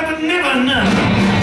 never know.